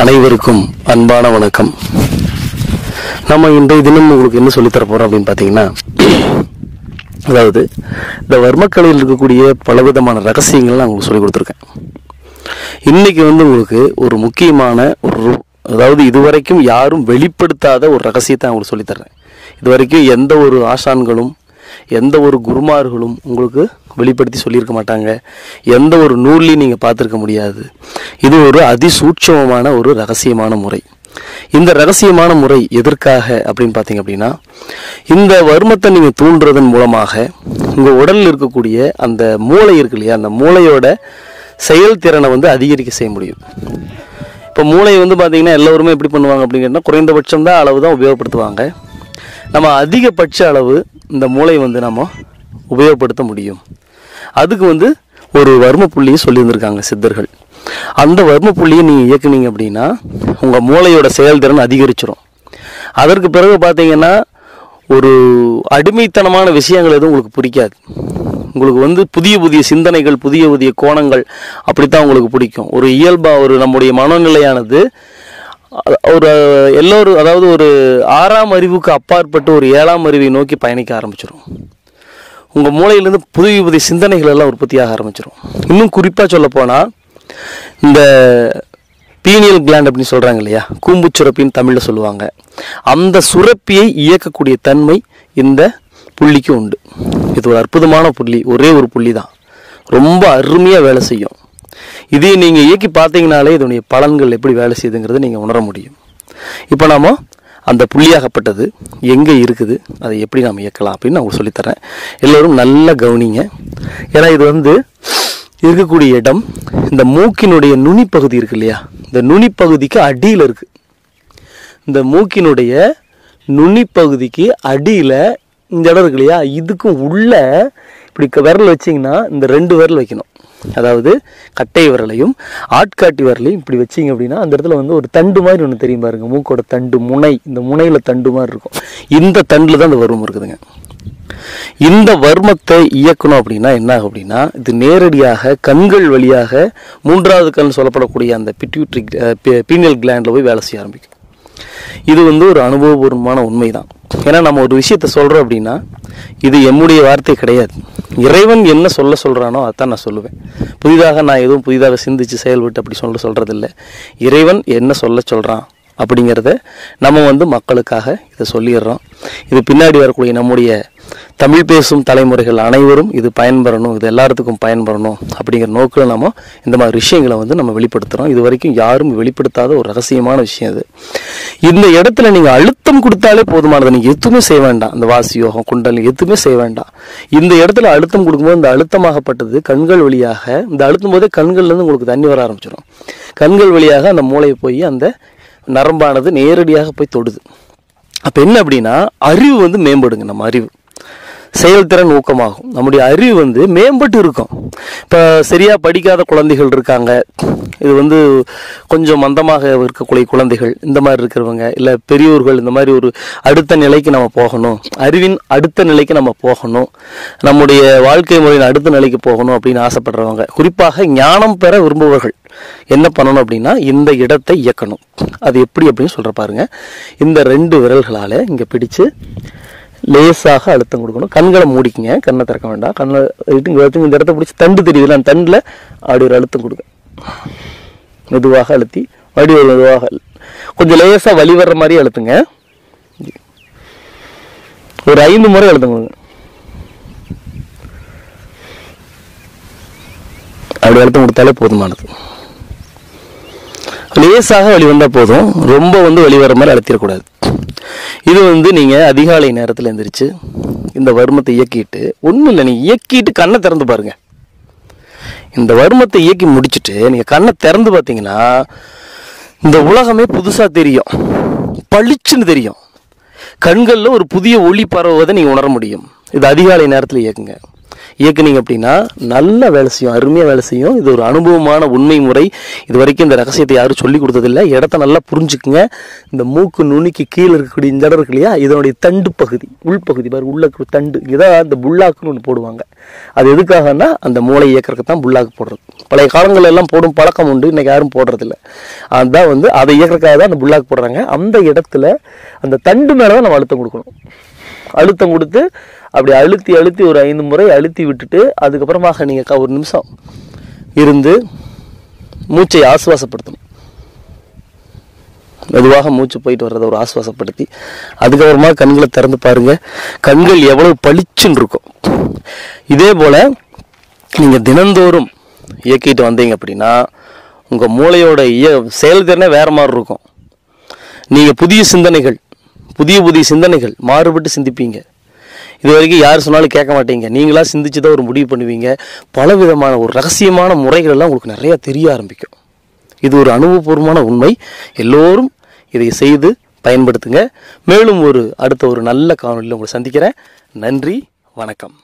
அனைவருக்கும் அன்பான வணக்கம். நம்ம இன்றைய தினம் உங்களுக்கு என்ன சொல்லித்தர போறோம் அப்படின்னு பார்த்தீங்கன்னா அதாவது இந்த வர்மக்கலையில் இருக்கக்கூடிய பலவிதமான ரகசியங்கள் நான் உங்களுக்கு சொல்லி கொடுத்துருக்கேன். இன்னைக்கு வந்து உங்களுக்கு ஒரு முக்கியமான ஒரு அதாவது இதுவரைக்கும் யாரும் வெளிப்படுத்தாத ஒரு ரகசியத்தை நான் உங்களுக்கு சொல்லித்தர்றேன் இதுவரைக்கும் எந்த ஒரு ஆசான்களும் எந்த ஒரு குருமார்களும் உங்களுக்கு வெளிப்படுத்தி சொல்லியிருக்க மாட்டாங்க. எந்த ஒரு நூல்லையும் நீங்கள் பார்த்துருக்க முடியாது. இது ஒரு அதிசூட்சமமான ஒரு ரகசியமான முறை. இந்த ரகசியமான முறை எதற்காக அப்படின்னு பார்த்தீங்க அப்படின்னா இந்த வர்மத்தை நீங்கள் தூண்டுறதன் மூலமாக உங்கள் உடலில் இருக்கக்கூடிய அந்த மூளை இருக்கு இல்லையா அந்த மூளையோட செயல்திறனை வந்து அதிகரிக்க செய்ய முடியும். இப்போ மூளையை வந்து பார்த்தீங்கன்னா எல்லோருமே எப்படி பண்ணுவாங்க அப்படிங்கன்னா குறைந்தபட்சம் தான் அளவு தான் உபயோகப்படுத்துவாங்க. நம்ம அதிகபட்ச அளவு இந்த மூளை வந்து நம்ம உபயோகப்படுத்த முடியும். அதுக்கு வந்து ஒரு வர்ம புள்ளியும் சொல்லியிருந்திருக்காங்க சித்தர்கள். அந்த வர்ம புள்ளியை நீங்கள் இயக்குனீங்க அப்படின்னா உங்கள் மூளையோட செயல்திறன் அதிகரிச்சிடும் அதற்கு பிறகு பார்த்தீங்கன்னா ஒரு அடிமைத்தனமான விஷயங்கள் எதுவும் உங்களுக்கு பிடிக்காது. உங்களுக்கு வந்து புதிய புதிய சிந்தனைகள் புதிய புதிய கோணங்கள் அப்படித்தான் உங்களுக்கு பிடிக்கும். ஒரு இயல்பாக ஒரு நம்முடைய மனநிலையானது ஒரு எல்லோரும் அதாவது ஒரு ஆறாம் அறிவுக்கு அப்பாற்பட்டு ஒரு ஏழாம் அறிவை நோக்கி பயணிக்க ஆரம்பிச்சிடும் உங்கள் மூளையிலேருந்து புதிய புதிய சிந்தனைகள் எல்லாம் உற்பத்தியாக ஆரம்பிச்சிடும் இன்னும் குறிப்பாக சொல்லப்போனால் இந்த பீனியல் கிளாண்ட் அப்படின்னு சொல்கிறாங்க இல்லையா? கூம்பு சுரப்பின்னு தமிழில் சொல்லுவாங்க. அந்த சுரப்பியை இயக்கக்கூடிய தன்மை இந்த புள்ளிக்கு உண்டு. இது ஒரு அற்புதமான புள்ளி. ஒரே ஒரு புள்ளி தான் ரொம்ப அருமையாக வேலை செய்யும். இதை நீங்கள் இயக்கி பார்த்தீங்கனாலே இதனுடைய பலன்கள் எப்படி வேலை செய்யுதுங்கிறத நீங்கள் உணர முடியும். இப்போ நாம் அந்த புள்ளியாகப்பட்டது எங்கே இருக்குது அதை எப்படி நாம் இயக்கலாம் அப்படின்னு நான் உங்களுக்கு சொல்லித்தரேன். எல்லோரும் நல்லா கவனிங்க. ஏன்னா இது வந்து இருக்கக்கூடிய இடம் இந்த மூக்கினுடைய நுனிப்பகுதி இருக்கு இல்லையா? இந்த நுனிப்பகுதிக்கு அடியில் இருக்குது இந்த மூக்கினுடைய நுனிப்பகுதிக்கு அடியில் இந்த இடம் இருக்கு இல்லையா? இதுக்கும் உள்ள இப்படி க- விரல் வச்சிங்கன்னா இந்த ரெண்டு விரல் வைக்கணும். அதாவது கட்டை விரலையும் ஆட்காட்டி விரலையும் இப்படி வச்சிங்க அப்படின்னா அந்த இடத்துல வந்து ஒரு தண்டு மாதிரி ஒன்று தெரியும் பாருங்க. மூக்கோட தண்டு முனை இந்த முனையில் தண்டு மாதிரி இருக்கும். இந்த தண்டில் தான் இந்த வர்மம் இருக்குதுங்க. இந்த வர்மத்தை இயக்கணும் அப்படின்னா என்ன ஆகும் அப்படின்னா இது நேரடியாக கண்கள் வழியாக மூன்றாவது கண் சொல்லப்படக்கூடிய அந்த பிட்யூட்ரி பீனியல் கிளாண்டில் போய் வேலை செய்ய ஆரம்பிக்கும். இது வந்து ஒரு அனுபவபூர்வமான உண்மை தான் ஏன்னா நம்ம ஒரு விஷயத்த சொல்றோம் அப்படின்னா இது எம்முடைய வார்த்தை கிடையாது. இறைவன் என்ன சொல்ல சொல்கிறானோ அதான் நான் சொல்லுவேன். புதிதாக நான் எதுவும் புதிதாக சிந்திச்சு செயல்பட்டு அப்படி சொல்ல சொல்கிறதில்ல இறைவன் என்ன சொல்ல சொல்கிறான் அப்படிங்கிறத நம்ம வந்து மக்களுக்காக இதை சொல்லிடுறோம். இது பின்னாடி வரக்கூடிய நம்முடைய தமிழ் பேசும் தலைமுறைகள் அனைவரும் இது பயன்பெறணும் இது எல்லாத்துக்கும் பயன்பெறணும் அப்படிங்கிற நோக்கில் நம்ம இந்த மாதிரி விஷயங்களை வந்து நம்ம வெளிப்படுத்துகிறோம் இது வரைக்கும் யாரும் வெளிப்படுத்தாத ஒரு ரகசியமான விஷயம் இது. இந்த இடத்துல நீங்கள் அழுத்தம் கொடுத்தாலே போதுமானது. நீங்கள் எதுவுமே செய்ய வேண்டாம். இந்த வாசி யோகம் குண்டலி எதுவுமே செய்ய வேண்டாம். இந்த இடத்துல அழுத்தம் கொடுக்கும்போது இந்த அழுத்தமாகப்பட்டது கண்கள் வழியாக இந்த அழுத்தும் போதே கண்கள்லேருந்து உங்களுக்கு தண்ணி வர ஆரம்பிச்சிடும் கண்கள் வழியாக அந்த மூளையை போய் அந்த நரம்பானது நேரடியாக போய் தொடுது. அப்போ என்ன அப்படின்னா அறிவு வந்து மேம்படுங்க. நம்ம அறிவு. செயல்திறன் ஊக்கமாகும். நம்முடைய அறிவு வந்து மேம்பட்டு இருக்கும். இப்போ சரியாக படிக்காத குழந்தைகள் இருக்காங்க. இது வந்து கொஞ்சம் மந்தமாக இருக்கக்கூடிய குழந்தைகள் இந்த மாதிரி இருக்கிறவங்க இல்லை பெரியோர்கள் இந்த மாதிரி ஒரு அடுத்த நிலைக்கு நம்ம போகணும். அறிவின் அடுத்த நிலைக்கு நம்ம போகணும். நம்முடைய வாழ்க்கை முறையின் அடுத்த நிலைக்கு போகணும் அப்படின்னு ஆசைப்படுறவங்க. குறிப்பாக ஞானம் பெற விரும்புபவர்கள். என்ன பண்ணணும் அப்படின்னா இந்த இடத்தை இயக்கணும். அது எப்படி அப்படின்னு சொல்கிற பாருங்க. இந்த ரெண்டு விரல்களால் இங்கே பிடிச்சு லேசாக அழுத்தம் கொடுக்கணும். கண்களை மூடிக்குங்க. கண்ணை திறக்க வேண்டாம். கண்ணை இட்டு இந்த இடத்த பிடிச்சி தண்டு தெரியுதுல அந்த தண்டில் அப்படி ஒரு அழுத்தம் கொடுங்க. மெதுவாக அழுத்தி மறுபடியும் ஒரு மெதுவாக கொஞ்சம் லேசாக வலி வர்ற மாதிரி அழுத்துங்க. ஒரு ஐந்து முறை அழுத்தம் கொடுங்க. அப்படி அழுத்தம் கொடுத்தாலே போதுமானது. லேசாக வழி வந்தால் போதும். ரொம்ப வந்து வழி வர மாதிரி அழுத்திடக்கூடாது. இது வந்து நீங்கள் அதிகாலை நேரத்தில் எந்திரிச்சு இந்த வருமத்தை இயக்கிட்டு ஒன்றும் இல்லை நீங்கள் இயக்கிட்டு கண்ணை திறந்து பாருங்கள் இந்த வருமத்தை இயக்கி முடிச்சுட்டு நீங்கள் கண்ணை திறந்து பார்த்தீங்கன்னா இந்த உலகமே புதுசாக தெரியும். பளிச்சுன்னு தெரியும். கண்களில் ஒரு புதிய ஒளி பரவுவதை நீங்கள் உணர முடியும். இது அதிகாலை நேரத்தில் இயக்குங்க. இயக்குனீங்க அப்படின்னா நல்ல வேலை செய்யும் அருமையாக வேலை செய்யும். இது ஒரு அனுபவமான உண்மை முறை. இது வரைக்கும் இந்த ரகசியத்தை யாரும் சொல்லி கொடுத்ததில்ல. இடத்த நல்லா புரிஞ்சுக்குங்க. இந்த மூக்கு நுனிக்கு கீழே இருக்கக்கூடிய இந்த இடம் இருக்கு இல்லையா? இதனுடைய தண்டு பகுதி உள்பகுதி பாரு உள்ள தண்டு. இதான் இந்த புல்லாக்குன்னு ஒன்று போடுவாங்க. அது எதுக்காகன்னா அந்த மூளை இயக்கிறதுக்கு தான் புல்லாக்கு போடுறது. பழைய காலங்கள் எல்லாம் போடும் பழக்கம் உண்டு. இன்னைக்கு யாரும் போடுறதில்ல. அதுதான் வந்து அதை இயக்கறதுக்காக தான் அந்த புல்லாக்கு போடுறாங்க. அந்த இடத்துல அந்த தண்டு மேலே தான் நம்ம அழுத்தம் கொடுக்கணும். அழுத்தம் கொடுத்து அப்படி அழுத்தி அழுத்தி ஒரு ஐந்து முறை அழுத்தி விட்டுட்டு அதுக்கப்புறமாக நீங்கள் ஒரு நிமிஷம் இருந்து மூச்சை ஆசுவாசப்படுத்தணும். மெதுவாக மூச்சு போயிட்டு வர்றதை ஒரு ஆசுவாசப்படுத்தி அதுக்கப்புறமா கண்களை திறந்து பாருங்கள் கண்கள் எவ்வளவு பளிச்சுன்னு இருக்கும். இதே போல் நீங்கள் தினந்தோறும் இயக்கிட்டு வந்தீங்க அப்படின்னா உங்கள் மூளையோட இய செயல்திறனே வேறு மாதிரி இருக்கும். நீங்கள் புதிய சிந்தனைகள் புதிய புதிய சிந்தனைகள் மாறுபட்டு சிந்திப்பீங்க. இது வரைக்கும் யார் சொன்னாலும் கேட்க மாட்டீங்க. நீங்களாக சிந்திச்சு தான் ஒரு முடிவு பண்ணுவீங்க. பல விதமான ஒரு ரகசியமான முறைகள் எல்லாம் உங்களுக்கு நிறையா தெரிய ஆரம்பிக்கும். இது ஒரு அனுபவபூர்வமான உண்மை. எல்லோரும் இதை செய்து பயன்படுத்துங்க. மேலும் ஒரு அடுத்த ஒரு நல்ல காணொலியில் உங்களை சந்திக்கிறேன். நன்றி வணக்கம்.